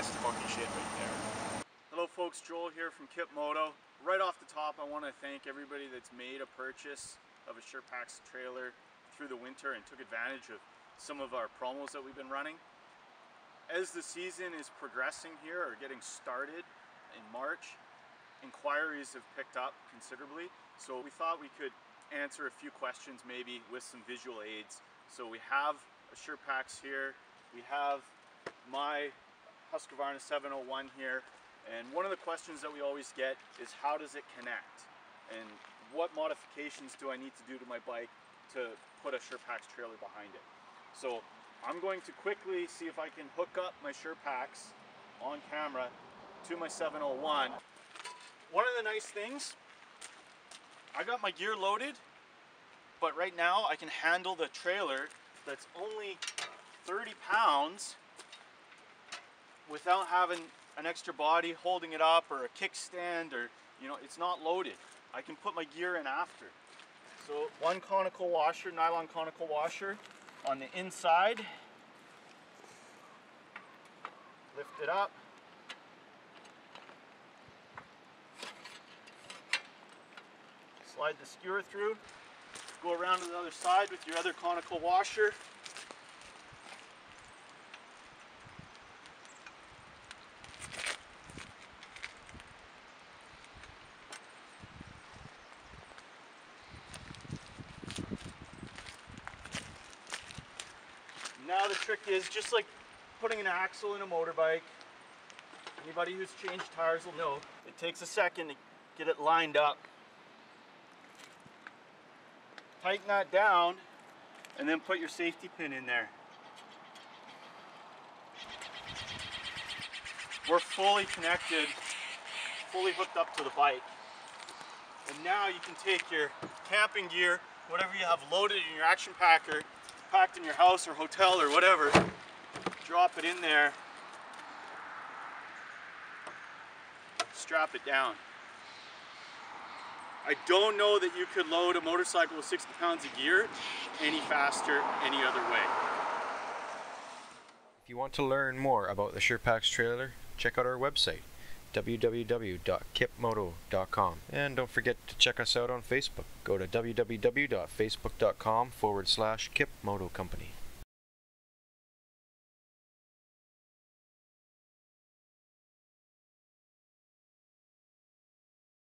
shit right there. Hello folks, Joel here from Kip Moto. Right off the top, I want to thank everybody that's made a purchase of a SherpaX trailer through the winter and took advantage of some of our promos that we've been running. As the season is progressing here or getting started in March, inquiries have picked up considerably. So we thought we could answer a few questions maybe with some visual aids. So we have a SherpaX here. We have my Husqvarna 701 here. And one of the questions that we always get is how does it connect? And what modifications do I need to do to my bike to put a SherpaX trailer behind it? So I'm going to quickly see if I can hook up my SherpaX on camera to my 701. One of the nice things, I got my gear loaded, but right now I can handle the trailer that's only 30 pounds without having an extra body holding it up or a kickstand or, you know, it's not loaded. I can put my gear in after. So one conical washer, nylon conical washer on the inside. Lift it up. Slide the skewer through. Go around to the other side with your other conical washer. Now the trick is just like putting an axle in a motorbike. Anybody who's changed tires will know it takes a second to get it lined up. Tighten that down and then put your safety pin in there. We're fully connected, fully hooked up to the bike. And now you can take your camping gear, whatever you have loaded in your action packer, packed in your house or hotel or whatever, drop it in there, strap it down. I don't know that you could load a motorcycle with 60 pounds of gear any faster any other way. If you want to learn more about the SherpaX trailer, check out our website www.kipmoto.com and don't forget to check us out on Facebook. Go to www.facebook.com forward slash kipmoto company.